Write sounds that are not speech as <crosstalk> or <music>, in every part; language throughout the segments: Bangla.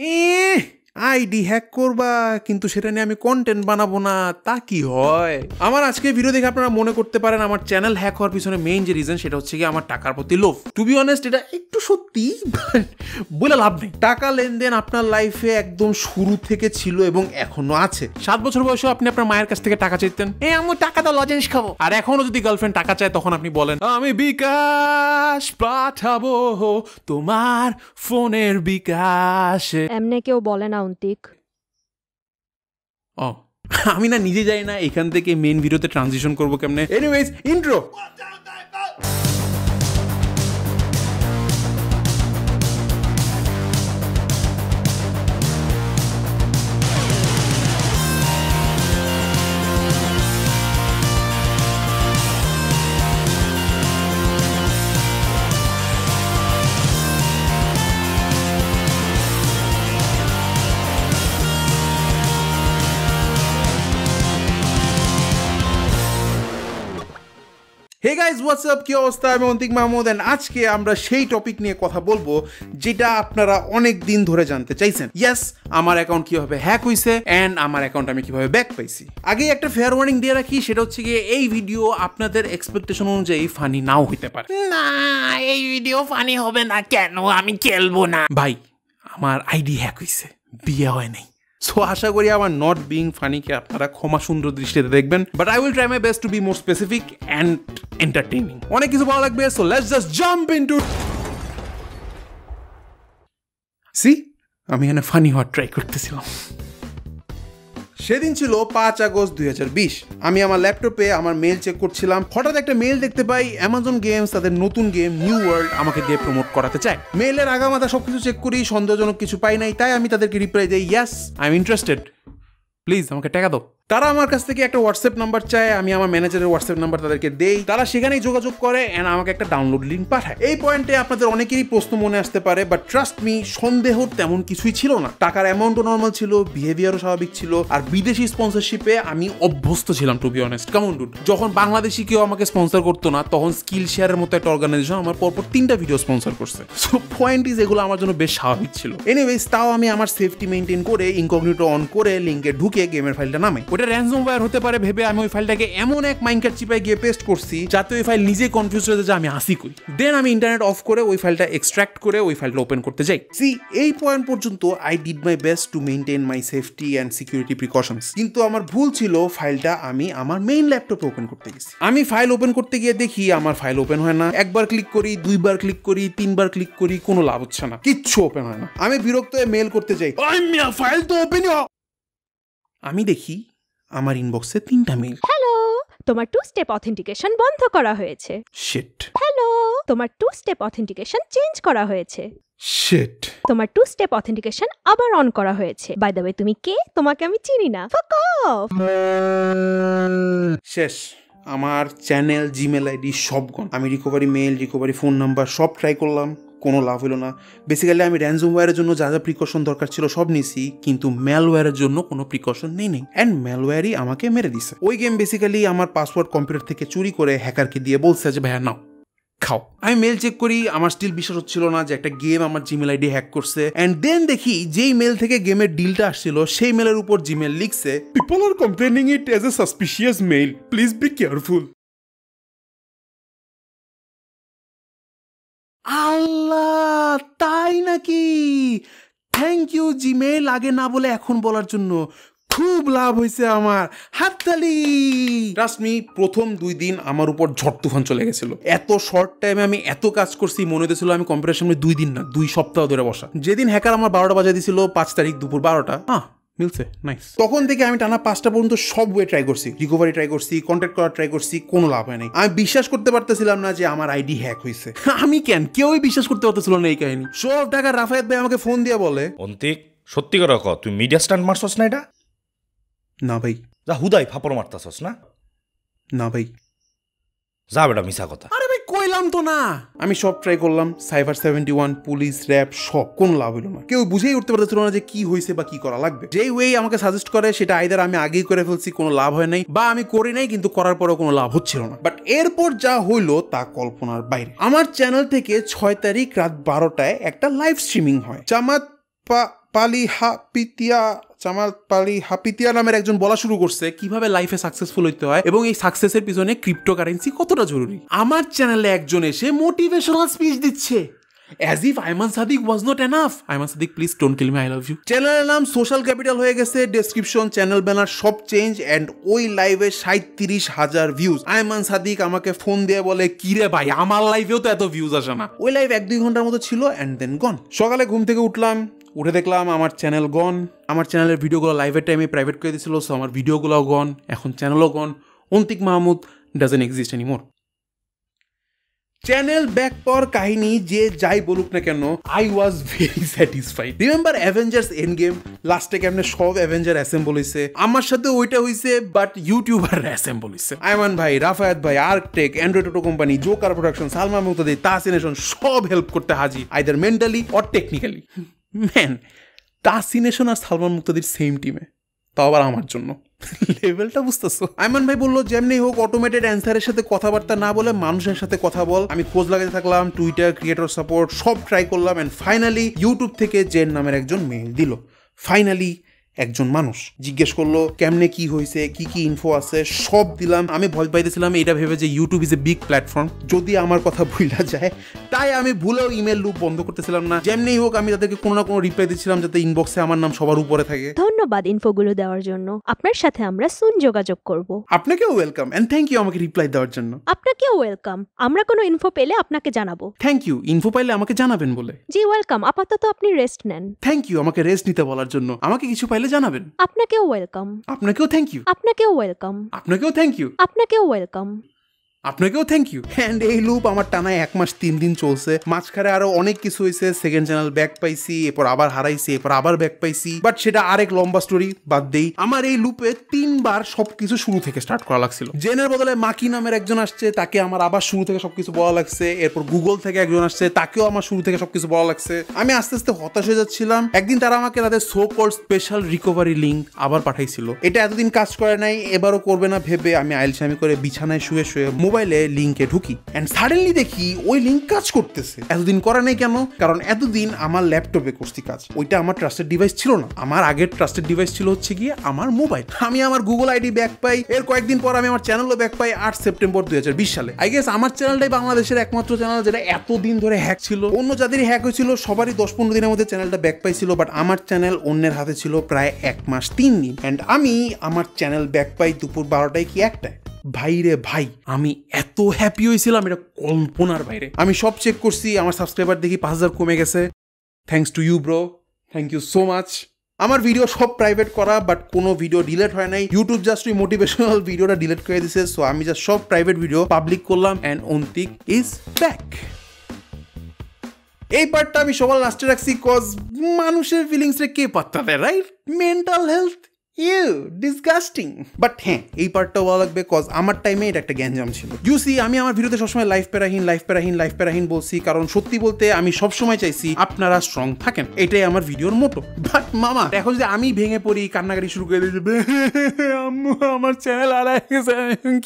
E আইডি হ্যাক করবা কিন্তু সেটা নিয়ে আমি কন্টেন্ট বানাবো না তা কি হয়? আমার আজকে ভিডিও দেখে আপনারা মনে করতে পারেন আমার চ্যানেল হ্যাক হওয়ার পিছনে মেইন যে রিজন সেটা হচ্ছে কি আমার টাকার প্রতি লোভ। টু বি অনেস্ট এটা একটু সত্যি বলে লাভ নেই। টাকা লেনদেন আপনার লাইফে একদম শুরু থেকে ছিল এবং এখনও আছে। সাত বছর বয়সে আপনি আপনার মায়ের কাছ থেকে টাকা চাইতেন। এ আমি টাকা দাও লজেন্স খাব। আর এখনও যদি গার্লফ্রেন্ড টাকা চায় তখন আপনি বলেন আমি বিকাশ পাঠাবো তোমার ফোনের বিকাশ। এমনি কেউ বলে না অন্তিক ও <laughs> আমি না নিজে যাই না এখান থেকে মেন ভিডিওতে ট্রানজিশন করব কেমনে। Anyways intro hey guys what's up কি অবস্থা? আমি অন্তিক মাহমুদ অ্যান্ড আজকে আমরা সেই টপিক নিয়ে কথা বলব যেটা আপনারা অনেক দিন ধরে জানতে চাইছেন। ইয়াস আমার অ্যাকাউন্ট কীভাবে হ্যাক হয়েছে অ্যান্ড আমার অ্যাকাউন্ট আমি কীভাবে ব্যাক পাইছি। আগে একটা ফেয়ার ওয়ার্নিং দিয়ে রাখি সেটা হচ্ছে গিয়ে এই ভিডিও আপনাদের এক্সপেকটেশন অনুযায়ী ফানি নাও হইতে পারে। না এই ভিডিও ফানি হবে না কেন? আমি খেলব না। ভাই আমার আইডি হ্যাক হয়েছে বিয়ে হয় নাই। সো আশা করি আমার নট বিং ফানিকে আপনারা ক্ষমা সুন্দর দৃষ্টিতে দেখবেন but I will try my best to be more specific and entertaining অনেক কিছু ভালো লাগবে so let's just jump in to see আমি এখানে ফানি হওয়ার ট্রাই করতেছিলাম। সেদিন ছিল পাঁচ আগস্ট দুই হাজার বিশ। আমি আমার ল্যাপটপে আমার মেল চেক করছিলাম। হঠাৎ একটা মেল দেখতে পাই অ্যামাজন গেমস তাদের নতুন গেম নিউ ওয়ার্ল্ড আমাকে দিয়ে প্রমোট করাতে চায়। মেলের আগামাতা সবকিছু চেক করি, সন্দেহজনক কিছু পাই নাই, তাই আমি তাদেরকে রিপ্লাই দিই yes I am interested please আমাকে টাকা দাও। তারা আমার কাছ থেকে একটা হোয়াটসঅ্যাপ নাম্বার চায়, আমি আমার ম্যানেজারের হোয়াটসঅ্যাপ নাম্বার তাদেরকে দেই। তারা সেখানেই যোগাযোগ করে অ্যান্ড আমাকে একটা ডাউনলোড লিঙ্ক পাঠায়। এই পয়েন্টে আপনাদের অনেকেরই প্রশ্ন মনে আসতে পারে বাট ট্রাস্ট মি সন্দেহ তেমন কিছুই ছিল না। টাকার অ্যামাউন্টও নর্মাল ছিল বিহেভিয়ারও স্বাভাবিক ছিল, আর বিদেশি স্পন্সরশিপে আমি অভ্যস্ত ছিলাম টু বি অনেস্ট কেমন ডুড যখন বাংলাদেশি কেউ আমাকে স্পন্সর করতো না, তখন স্কিল শেয়ারের মতো একটা অর্গানাইজেশন আমার পরপর তিনটা ভিডিও স্পন্সর করছে। সো পয়েন্ট ইজ এগুলো আমার জন্য বেশ স্বাভাবিক ছিল। এনিওয়েজ তাও আমি আমার সেফটি মেনটেন করে ইনকগনিটো অন করে লিঙ্কে ঢুকে গেমের ফাইলটা নামাই। ওটা র্যানসম ওয়্যার হতে পারে, ভেবে আমি ওই ফাইলটাকে এমন এক মাইনকার চিপায় গিয়ে পেস্ট করছি, যাতে ওই ফাইল নিজে কনফিউজ হয়ে যে আমি আসি কই। দেন আমি ইন্টারনেট অফ করে ওই ফাইলটা এক্সট্রাক্ট করে ওই ফাইলটা ওপেন করতে যাই। সি এই পয়েন্ট পর্যন্ত I did my best to maintain my safety and security precautions কিন্তু আমার ভুল ছিল ফাইলটা আমি আমার মেইন ল্যাপটপে ওপেন করতে গেছি। আমি ফাইল ওপেন করতে গিয়ে দেখি আমার ফাইল ওপেন হয় না। একবার ক্লিক করি, দুইবার ক্লিক করি, তিনবার ক্লিক করি, কোনো লাভ হচ্ছে না। কিচ্ছু ওপেন হয় না। আমি বিরক্ত হয়ে মেল করতে যাই। ফাইল তো ওপেন আমি দেখি আমার ইনবক্সে তিনটা মেল হ্যালো তোমার টু স্টেপ অথেন্টিকেশন বন্ধ করা হয়েছে। শিট হ্যালো তোমার টু স্টেপ অথেন্টিকেশন চেঞ্জ করা হয়েছে। শিট তোমার টু স্টেপ অথেন্টিকেশন আবার অন করা হয়েছে। বাই দ্য ওয়ে তুমি কে? তোমাকে আমি চিনি না। ফাক অফ শেষ। আমার চ্যানেল জিমেল আইডি সব গন আমি recovery mail recovery phone number সব ট্রাই করলাম। কোনো লাভ হলো না। বেসিক্যালি আমি র্যানজম ওয়্যারের জন্য যা যা প্রিকশন দরকার ছিল সব নিয়েছি, কিন্তু ম্যালওয়্যারের জন্য কোনো প্রিকশন নেই নেই। অ্যান্ড ম্যালওয়্যারই আমাকে মেরে দিছে। ওই গেম বেসিক্যালি আমার পাসওয়ার্ড কম্পিউটার থেকে চুরি করে হ্যাকারকে দিয়ে বলছে যে, ভাইয়া, নাও, খাও। আমি মেল চেক করি, আমার স্টিল বিশ্বাস হচ্ছিল না যে একটা গেম আমার জিমেল আইডি হ্যাক করছে। অ্যান্ড দেন দেখি যেই মেল থেকে গেমের ডিলটা আসছিল, সেই মেলের উপর জিমেল লিখছে people are complaining it as a suspicious mail please be careful Allah, তাই নাকি? থ্যাংক ইউ জিমেল আগে না বলে এখন বলার জন্য। খুব লাভ হয়েছে আমার। হাততালি! ট্রাস্ট মি প্রথম দুই দিন আমার উপর ঝড় তুফান চলে গেছিল। এত শর্ট টাইমে আমি এত কাজ করছি, মনে হতেছিল আমি কম্পিউটার সামনে দুই দিন না, দুই সপ্তাহ ধরে বসা। যেদিন হ্যাকার আমার বারোটা বাজা দিছিল, পাঁচ তারিখ দুপুর বারোটা হ্যাঁ মিলছে নাইস তখন থেকে আমি টানা পাঁচটা পর্যন্ত সব ওয়ে ট্রাই করছি রিকভারি ট্রাই করছি কন্ট্যাক্ট করার ট্রাই করছি কোনো লাভ হয় নাই। আমি বিশ্বাস করতে পারতেছিলাম না যে আমার আইডি হ্যাক হয়েছে আমি কেন? কেউই বিশ্বাস করতে পারতেছিল না এই কাহিনী। সব টাকা রাফায়েত ভাই আমাকে ফোন দিয়ে বলে। অন্তিক সত্যি করে ক তুই মিডিয়া স্ট্যান্ড মারছস না এটা? না ভাই। যা হুদাই ফাপড় মারতাছস না? না ভাই। যা বেটা মিছা কথা। আরে তো না। আমি সব ট্রাই করলাম cyber seventy one police RAB সব। কোনো লাভ হলো না। কেউ বুঝেই উঠতে পারতেছিল না যে কি হয়েছে বা কি করা লাগবে। যেই ওয়ে আমাকে সাজেস্ট করে, সেটা আইদার আমি আগেই করে ফেলছি, কোনো লাভ হয় নাই, বা আমি করি নাই, কিন্তু করার পরেও কোনো লাভ হচ্ছিল না। বাট এরপর যা হইল, তা কল্পনার বাইরে। আমার চ্যানেল থেকে ছয় তারিখ রাত বারোটায় একটা লাইভ স্ট্রিমিং হয়। জামাত পালি হাপিতিয়া চামাল পালি হাপিতিয়া নামের একজন বলা শুরু করছে কীভাবে লাইফে সাকসেসফুল হইতে হয় এবং এই সাকসেসের পিছনে ক্রিপ্টোকারেন্সি কতটা জরুরি। আমার চ্যানেলে একজন এসে মোটিভেশনাল স্পিচ দিচ্ছে। As if Ayman Sadiq was not enough Ayman Sadiq please don't kill me I love you চ্যানেলের নাম সোশ্যাল ক্যাপিটাল হয়ে গেছে। ডেসক্রিপশন চ্যানেল ব্যানার সব চেঞ্জ অ্যান্ড ওই লাইভে সাঁত্রিশ হাজার ভিউজ আইমান সাদিক আমাকে ফোন দিয়ে বলে কিরে ভাই, আমার লাইভেও তো এত ভিউজ আসে না। ওই লাইভ এক দুই ঘণ্টার মতো ছিল অ্যান্ড দেন গন সকালে ঘুম থেকে উঠলাম, উঠে দেখলাম আমার চ্যানেল গন আমার চ্যানেলের ভিডিওগুলো লাইভের টাইমে প্রাইভেট করে দিয়েছিল সো আমার ভিডিওগুলোও গন এখন চ্যানেলও gone Antik Mahmud doesn't exist anymore channel back পাওয়ার কাহিনী যে যাই বলুক না কেন I was very satisfied remember Avengers Endgame লাস্টে কেমনে সব অ্যাভেঞ্জার অ্যাসেম্বল হয়েছে আমার সাথে ওইটা হইছে বাট ইউটিউবার অ্যাসেম্বল হয়েছে আয়মান ভাই রাফায়াত ভাই আর্কটেক অ্যান্ড্রয়েড টোটো company Joker Production Salman Muktadir Tasination সব হেল্প করতে হাজির। Either mentally or technically man Tasination R Salman Muktadir same টিমে তাও আবার আমার জন্য। লেভেলটা বুঝতেছো? আইমান ভাই বলল, যেমনি হোক অটোমেটেড অ্যান্সারের সাথে কথাবার্তা না বলে মানুষের সাথে কথা বল। আমি খোঁজ লাগাতে থাকলাম টুইটার ক্রিয়েটর সাপোর্ট সব ট্রাই করলাম অ্যান্ড ফাইনালি ইউটিউব থেকে জেন নামের একজন মেল দিল। ফাইনালি একজন মানুষ। জিজ্ঞেস করল কেমনে কি হয়েছে কি কি ইনফো আছে? সব দিলাম। আমি ভয় পাইতেছিলাম এটা ভেবে যে YouTube is a big platform যদি আমার কথা ভুলা যায় তাই আমি ভুলেও ইমেল লুপ বন্ধ করতেছিলাম না। যেমনি হোক আমি তাদেরকে কোনো না কোনো রিপ্লাই দিচ্ছিলাম যাতে ইনবক্সে আমার নাম সবার উপরে থাকে। ধন্যবাদ ইনফোগুলো দেওয়ার জন্য। আপনার সাথে আমরা সুন যোগাযোগ করব। আপনাকেও ওয়েলকাম অ্যান্ড থ্যাংক ইউ আমাকে রিপ্লাই দেওয়ার জন্য। আপনাকেও ওয়েলকাম আমরা কোনো ইনফো পেলে আপনাকে জানাব। থ্যাংক ইউ ইনফো পাইলে আমাকে জানাবেন বলে। জি ওয়েলকাম আপাতত আপনি রেস্ট নেন। থ্যাংক ইউ আমাকে রেস্ট নিতে বলার জন্য। আমাকে কিছু পাইলে জানাবেন। আপনাকেও ওয়েলকাম আপনাকেও থ্যাংক ইউ আপনাকেও ওয়েলকাম আপনাকেও থ্যাংক ইউ আপনাকেও ওয়েলকাম আপনাকেও থ্যাংক ইউ অ্যান্ড এই লুপ আমার টানায় এক মাস তিন দিন চলছে। মাঝখানে আরও অনেক কিছু হয়েছে। সেকেন্ড চ্যানেল ব্যাক পাইছি, এরপর আবার হারাইছি, এরপর আবার ব্যাক পাইছি। বাট সেটা আরেক লম্বা স্টোরি বাদ দেই। আমার এই লুপে তিনবার সবকিছু শুরু থেকে স্টার্ট করা লাগছিল। জেনের বদলে মাকি নামের একজন আসছে, তাকে আমার আবার শুরু থেকে সবকিছু বলা লাগছে। এরপর গুগল থেকে একজন আসছে, তাকেও আমার শুরু থেকে সবকিছু বলা লাগছে। আমি আস্তে আস্তে হতাশ হয়ে যাচ্ছিলাম। একদিন তারা আমাকে তাদের so called special recovery link আবার পাঠাইছিল। এটা এতদিন কাজ করে নাই, এবারও করবে না ভেবে আমি আইলসামি করে বিছানায় শুয়ে শুয়ে মোবাইলে লিঙ্কে ঢুকি। অ্যান্ড সাডেনলি দেখি ওই লিঙ্ক কাজ করতেছে। এতদিন করা নেই কেন? কারণ এতদিন আমার ল্যাপটপে করছি কাজ। ওইটা আমার ট্রাস্টেড ডিভাইস ছিল না। আমার আগের ট্রাস্টেড ডিভাইস ছিল হচ্ছে গিয়ে আমার মোবাইল। আমি আমার গুগল আইডি ব্যাক পাই। এর কয়েকদিন পর আমি আমার চ্যানেলও ব্যাক পাই আট সেপ্টেম্বর দুই হাজার বিশ সালে। আই গেস আমার চ্যানেলটাই বাংলাদেশের একমাত্র চ্যানেল যেটা এতদিন ধরে হ্যাক ছিল। অন্য যাদেরই হ্যাক হয়েছিল, সবারই দশ পনেরো দিনের মধ্যে চ্যানেলটা ব্যাক পাইছিল। বাট আমার চ্যানেল অন্যের হাতে ছিল প্রায় এক মাস, তিন দিন। অ্যান্ড আমি আমার চ্যানেল ব্যাক পাই দুপুর বারোটায় কি একটায়। ভাই রে ভাই, আমি এত হ্যাপি হয়েছিলাম, এটা কল্পনার বাইরে। আমি সব চেক করছি, আমার সাবস্ক্রাইবার দেখি পাঁচ হাজার কমে গেছে। Thanks to you bro thank you so much আমার ভিডিও সব প্রাইভেট করা বাট কোনো ভিডিও ডিলেট হয় নাই। ইউটিউব জাস্ট ওই মোটিভেশনাল ভিডিওটা ডিলিট করে দিছে সো আমি জাস্ট সব প্রাইভেট ভিডিও পাবলিক করলাম অ্যান্ড অন্তিক ইজ ব্যাক এই পার্টটা আমি সবার লাস্টে রাখছি কজ মানুষের ফিলিংস কে পাত্তা দেয় right mental health you disgusting but হ্যাঁ এই পার্টটা ভালো লাগবে কজ আমার টাইমে এটা একটা গ্যাঞ্জাম ছিল। ইউসি আমি আমার ভিডিওতে সবসময় লাইফ প্যারাহীন লাইফ প্যারাহীন লাইফ প্যারাহীন বলছি, কারণ সত্যি বলতে আমি সবসময় চাইছি আপনারা স্ট্রং থাকেন। এটাই আমার ভিডিওর মোটো বাট মামা, এখন যদি আমি ভেঙে পড়ি, কান্নাকাটি শুরু করে দিই, <laughs> আম্মু, আমার চ্যানেল গেছে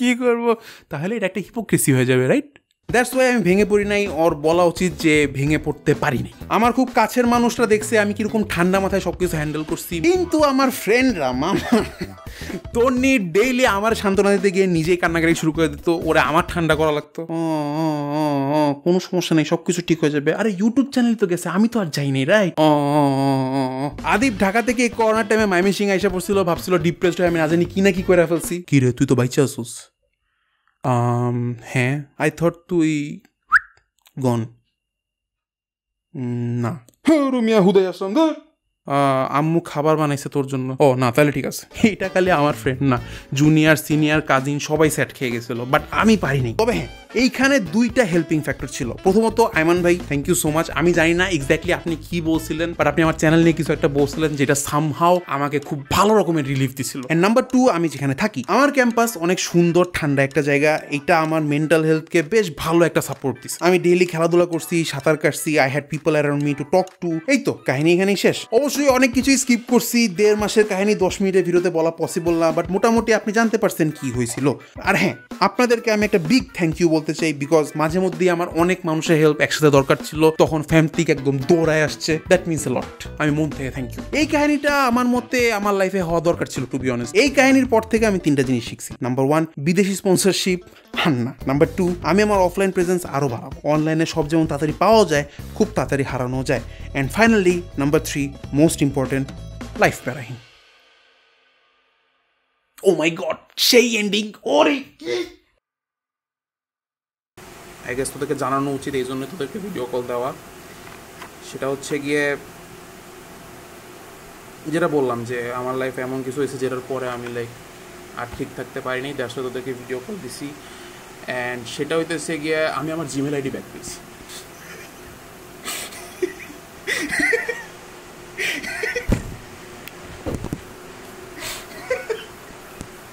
কি করব? তাহলে এটা একটা হিপোক্রেসি হয়ে যাবে রাইট দ্যাটস ওয়াই আমি ভেঙে পড়ি নাই, ওর বলা উচিত যে ভেঙে পড়তে পারিনি আমার খুব কাছের মানুষরা দেখছে, আমি কীরকম ঠান্ডা মাথায় সবকিছু হ্যান্ডেল করছি। কিন্তু আমার ফ্রেন্ডরা মামা তোর নিয়ে ডেইলি আমার সান্ত্বনা দিতে গিয়ে নিজেই কান্নাকাটি শুরু করে দিত, ওরা আমার ঠান্ডা করা লাগতো। কোনো সমস্যা নেই, সবকিছু ঠিক হয়ে যাবে। আরে ইউটিউব চ্যানেল তো গেছে, আমি তো আর যাইনি রাইট আদিপ ঢাকা থেকে করোনার টাইমে মাইমি সিং এসে পড়ছিল, ভাবছিল ডিপ্রেসড হয়ে আমি না জানি কি না কি করে ফেলছি। কি রে তুই তো বাইচে আসুস আম হ্যাঁ আই থট তুই গন না। রুমিয়া হুদয় আসলাম ধর। আম্মু খাবার বানাইছে তোর জন্য। ও না তাহলে ঠিক আছে। এটা খালি আমার ফ্রেন্ড না। জুনিয়র সিনিয়র কাজিন সবাই স্যাট খেয়ে গেছিল বাট আমি পারিনি। তবে হ্যাঁ এইখানে দুইটা হেল্পিং ফ্যাক্টর ছিল। প্রথমত আইমান ভাই থ্যাংক ইউ সো মাচ আমি জানি না এক্স্যাক্টলি আপনি কি বলছিলেন বাট আপনি আমার চ্যানেল নিয়ে কিছু একটা বলছিলেন যেটা সামহাও আমাকে খুব ভালো রকমের রিলিফ দিছিল। এন্ড নাম্বার টু আমি যেখানে থাকি, আমার ক্যাম্পাস অনেক সুন্দর, ঠান্ডা একটা জায়গা। এটা আমার মেন্টাল হেলথকে বেশ ভালো একটা সাপোর্ট দিচ্ছে আমি ডেইলি খেলাধুলা করছি, সাঁতার কাটছি I had people around me to talk to এই তো, কাহিনী এখানেই শেষ। অবশ্যই অনেক কিছুই স্কিপ করছি, দেড় মাসের কাহিনী, দশ মিনিটের ভিডিওতে বলা পসিবল না বাট মোটামুটি আপনি জানতে পারছেন কি হয়েছিল। আর হ্যাঁ আপনাদেরকে আমি একটা বিগ থ্যাংক ইউ বলতে বলতে চাই বিকজ মাঝে মধ্যেই আমার অনেক মানুষের হেল্প একসাথে দরকার ছিল, তখন ফ্যামিলিকে একদম দৌড়ায় আসছে। দ্যাট মিনস লট আমি মন থেকে থ্যাংক ইউ এই কাহিনীটা আমার মতে আমার লাইফে হওয়া দরকার ছিল টু বি অনেস্ট এই কাহিনীর পর থেকে আমি তিনটা জিনিস শিখছি। নাম্বার ওয়ান বিদেশি স্পন্সরশিপ হান্না নাম্বার টু আমি আমার অফলাইন প্রেজেন্স আরও বাড়াবো। অনলাইনে সব যেমন তাড়াতাড়ি পাওয়া যায়, খুব তাড়াতাড়ি হারানো যায়। And finally number three most important life প্যারাহীন oh my god সেই এন্ডিং ওরে আই গেস তোদেরকে জানানো উচিত এই জন্য তোদেরকে ভিডিও কল দেওয়া। সেটা হচ্ছে গিয়ে, যেটা বললাম যে আমার লাইফে এমন কিছু হয়েছে যেটার পরে আমি লাইক আর ঠিক থাকতে পারিনি দ্যাটস তোদেরকে ভিডিও কল দিছি। অ্যান্ড সেটা হইতেছে গিয়ে আমি আমার জিমেল আইডি ব্যাক পেয়েছি